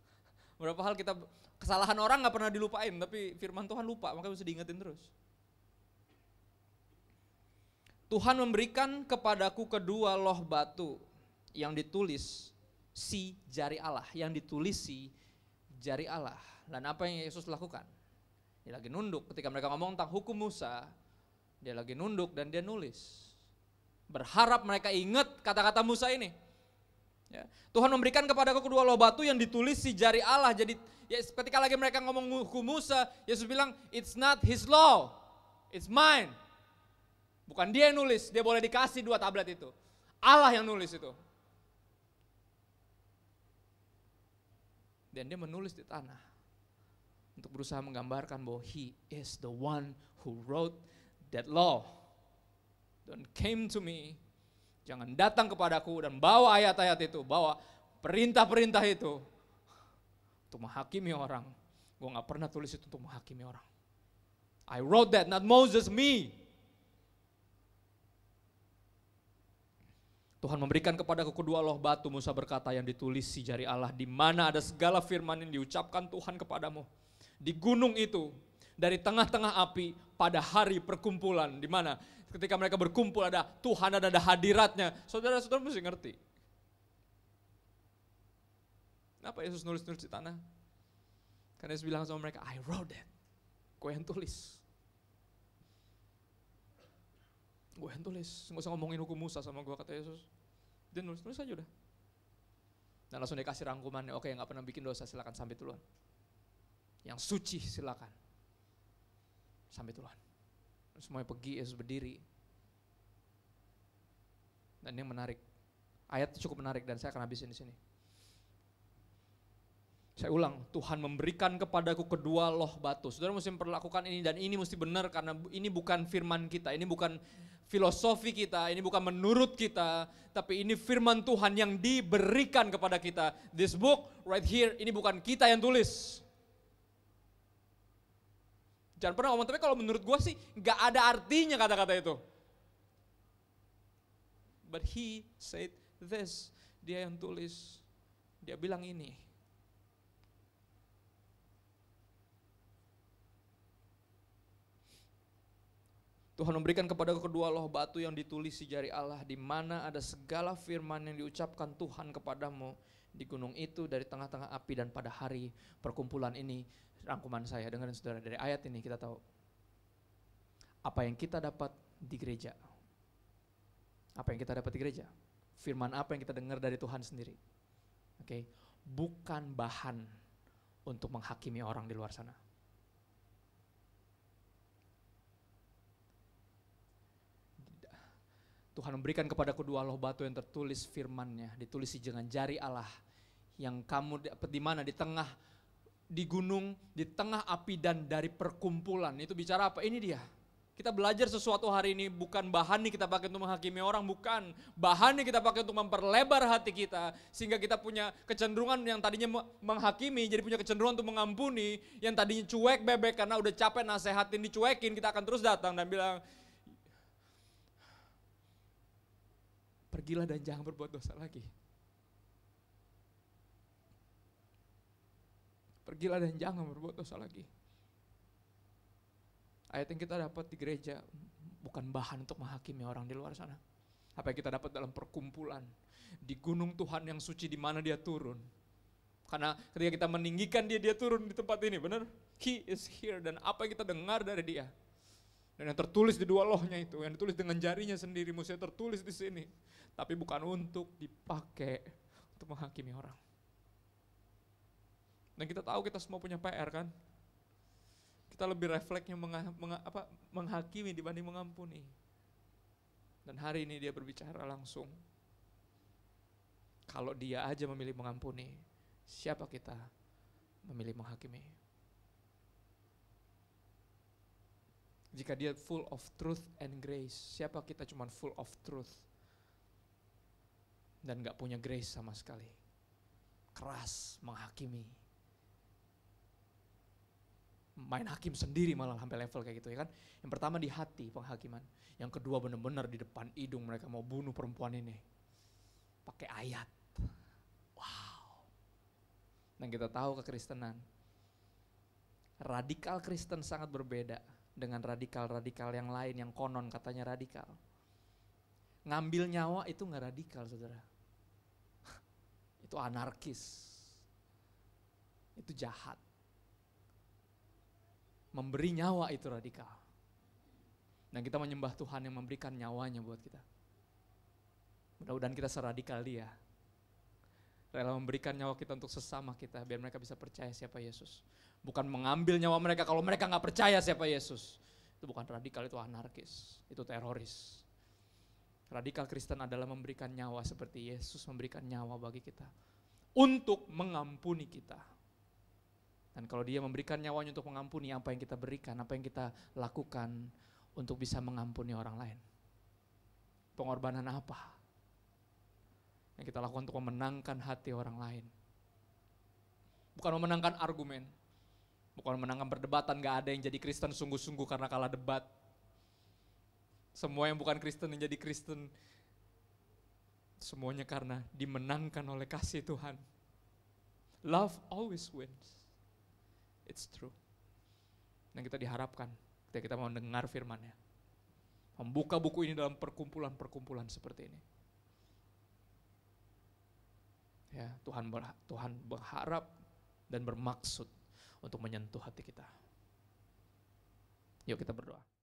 Berapa hal kita kesalahan orang nggak pernah dilupain, tapi firman Tuhan lupa, makanya mesti diingetin terus. Tuhan memberikan kepadaku kedua loh batu yang ditulis si jari Allah, yang ditulis si jari Allah. Dan apa yang Yesus lakukan? Dia lagi nunduk ketika mereka ngomong tentang hukum Musa, dia lagi nunduk dan dia nulis. Berharap mereka ingat kata-kata Musa ini. Ya. Tuhan memberikan kepada kedua loh batu yang ditulis si jari Allah. Jadi ya, ketika lagi mereka ngomong hukum Musa, Yesus bilang, it's not his law, it's mine. Bukan dia yang nulis, dia boleh dikasih dua tablet itu. Allah yang nulis itu. Dan dia menulis di tanah. Untuk berusaha menggambarkan bahwa he is the one who wrote that law. Don't came to me. Jangan datang kepadaku dan bawa ayat-ayat itu, bawa perintah-perintah itu untuk menghakimi orang. Gue gak pernah tulis itu untuk menghakimi orang. I wrote that, not Moses, me. Tuhan memberikan kepadaku kedua loh batu, Musa berkata yang ditulis si jari Allah, di mana ada segala firman yang diucapkan Tuhan kepadamu. Di gunung itu, dari tengah-tengah api pada hari perkumpulan, di mana ketika mereka berkumpul ada Tuhan ada, ada hadiratnya. Saudara-saudara mesti ngerti. Kenapa Yesus nulis-nulis di tanah? Karena Yesus bilang sama mereka, I wrote it. Gue yang tulis. Gue yang tulis, gak usah ngomongin hukum Musa sama gue kata Yesus. Dia nulis, nulis aja udah. Dan langsung dikasih rangkumannya, oke yang gak pernah bikin dosa silakan sampai duluan. Yang suci silakan. Sampai duluan. Semuanya pergi, Yesus berdiri. Dan yang menarik, ayat cukup menarik dan saya akan habisin di sini. Saya ulang, Tuhan memberikan kepadaku kedua loh batu. Saudara mesti memperlakukan ini dan ini mesti benar karena ini bukan firman kita, ini bukan filosofi kita, ini bukan menurut kita, tapi ini firman Tuhan yang diberikan kepada kita. This book right here, ini bukan kita yang tulis. Jangan pernah ngomong, tapi kalau menurut gue sih gak ada artinya kata-kata itu. But he said this, dia yang tulis, dia bilang ini. Tuhan memberikan kepada kedua loh batu yang ditulis di jari Allah di mana ada segala firman yang diucapkan Tuhan kepadamu di gunung itu dari tengah-tengah api dan pada hari perkumpulan ini. Rangkuman saya dengerin saudara dari ayat ini kita tahu. Apa yang kita dapat di gereja? Apa yang kita dapat di gereja? Firman apa yang kita dengar dari Tuhan sendiri? Oke? Okay? bukan bahan untuk menghakimi orang di luar sana Tuhan memberikan kepada kedua loh batu yang tertulis firmannya, ditulis dengan jari Allah yang kamu dapat di mana di tengah di gunung, di tengah api dan dari perkumpulan. Itu bicara apa? Ini dia. Kita belajar sesuatu hari ini bukan bahan nih kita pakai untuk menghakimi orang, bukan. Bahan nih kita pakai untuk memperlebar hati kita sehingga kita punya kecenderungan yang tadinya menghakimi jadi punya kecenderungan untuk mengampuni, yang tadinya cuek bebek karena udah capek nasehatin dicuekin, kita akan terus datang dan bilang, pergilah dan jangan berbuat dosa lagi. Pergilah dan jangan berbuat dosa lagi. Ayat yang kita dapat di gereja bukan bahan untuk menghakimi orang di luar sana. Apa yang kita dapat dalam perkumpulan di gunung Tuhan yang suci di mana dia turun. Karena ketika kita meninggikan dia, dia turun di tempat ini, benar? He is here dan apa yang kita dengar dari dia. Dan yang tertulis di dua lohnya itu, yang ditulis dengan jarinya sendiri, mesti tertulis di sini tapi bukan untuk dipakai untuk menghakimi orang. Dan kita tahu kita semua punya PR kan? Kita lebih refleksnya mengha, mengha, apa, menghakimi dibanding mengampuni. Dan hari ini dia berbicara langsung. Kalau dia aja memilih mengampuni, siapa kita memilih menghakimi? Jika dia full of truth and grace, siapa kita cuman full of truth dan gak punya grace sama sekali. Keras menghakimi. Main hakim sendiri malah sampai level kayak gitu ya kan. Yang pertama di hati penghakiman. Yang kedua benar-benar di depan hidung mereka mau bunuh perempuan ini. Pakai ayat. Wow. Dan kita tahu kekristenan. Radikal Kristen sangat berbeda dengan radikal-radikal yang lain yang konon katanya radikal. Ngambil nyawa itu nggak radikal saudara itu anarkis. Itu jahat. Memberi nyawa itu radikal. Dan kita menyembah Tuhan yang memberikan nyawanya buat kita. Mudah-mudahan kita seradikal dia. Rela memberikan nyawa kita untuk sesama kita biar mereka bisa percaya siapa Yesus. Bukan mengambil nyawa mereka kalau mereka nggak percaya siapa Yesus. Itu bukan radikal, itu anarkis, itu teroris. Radikal Kristen adalah memberikan nyawa seperti Yesus memberikan nyawa bagi kita. Untuk mengampuni kita. Dan kalau dia memberikan nyawanya untuk mengampuni, apa yang kita berikan, apa yang kita lakukan untuk bisa mengampuni orang lain. Pengorbanan apa? Yang kita lakukan untuk memenangkan hati orang lain. Bukan memenangkan argumen, bukan memenangkan perdebatan, gak ada yang jadi Kristen sungguh-sungguh karena kalah debat semua yang bukan Kristen yang jadi Kristen Semuanya karena dimenangkan oleh kasih Tuhan. Love always wins. It's true. Dan kita diharapkan ketika kita mau dengar firmannya. Membuka buku ini dalam perkumpulan-perkumpulan seperti ini. Ya, Tuhan Tuhan berharap dan bermaksud untuk menyentuh hati kita. Yuk kita berdoa.